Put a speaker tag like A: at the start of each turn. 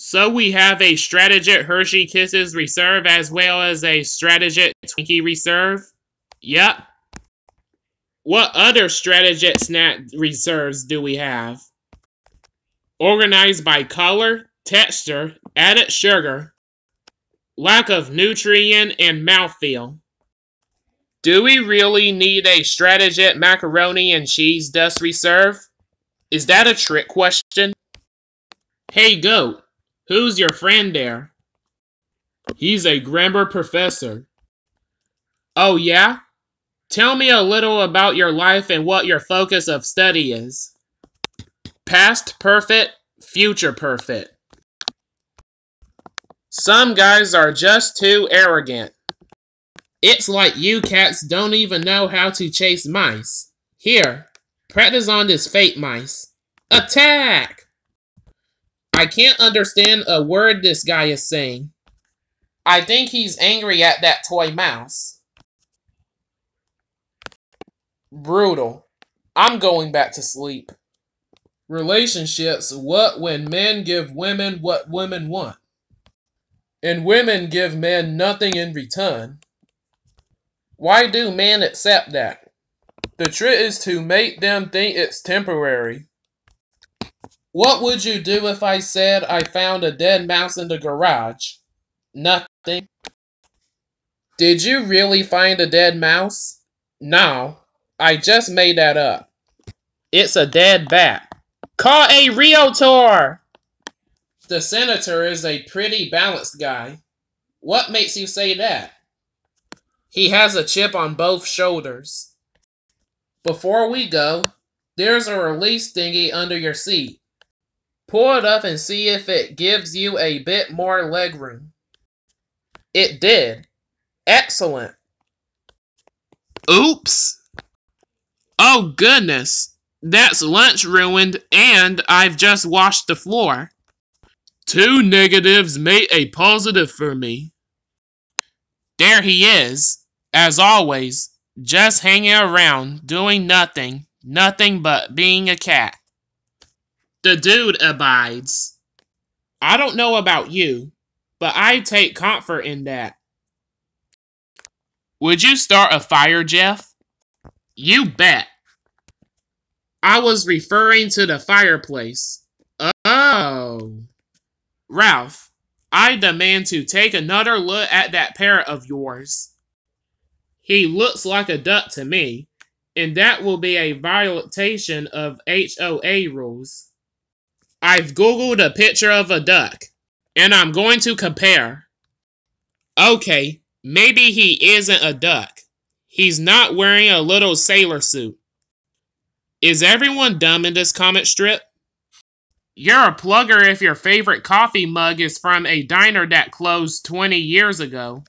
A: So we have a Strategic Hershey Kisses Reserve as well as a Strategic Twinkie Reserve. Yep. What other Strategic snack reserves do we have? Organized by color, texture, added sugar, lack of nutrient, and mouthfeel. Do we really need a Strategic macaroni and cheese dust reserve? Is that a trick question? Hey, goat. Who's your friend there? He's a grammar professor. Oh, yeah? Tell me a little about your life and what your focus of study is. Past perfect, future perfect. Some guys are just too arrogant. It's like you cats don't even know how to chase mice. Here, practice on this fake mice. Attack! I can't understand a word this guy is saying. I think he's angry at that toy mouse. Brutal. I'm going back to sleep. Relationships what when men give women what women want. And women give men nothing in return. Why do men accept that? The trick is to make them think it's temporary. What would you do if I said I found a dead mouse in the garage? Nothing. Did you really find a dead mouse? No, I just made that up. It's a dead bat. Call a realtor! The senator is a pretty balanced guy. What makes you say that? He has a chip on both shoulders. Before we go, there's a release thingy under your seat. Pull it up and see if it gives you a bit more legroom. It did. Excellent. Oops. Oh goodness. That's lunch ruined and I've just washed the floor. Two negatives made a positive for me. There he is, as always, just hanging around, doing nothing, nothing but being a cat. The dude abides. I don't know about you, but I take comfort in that. Would you start a fire, Jeff? You bet. I was referring to the fireplace. Oh. Ralph, I demand to take another look at that parrot of yours. He looks like a duck to me, and that will be a violation of HOA rules. I've googled a picture of a duck, and I'm going to compare. Okay, maybe he isn't a duck. He's not wearing a little sailor suit. Is everyone dumb in this comic strip? You're a plugger if your favorite coffee mug is from a diner that closed 20 years ago.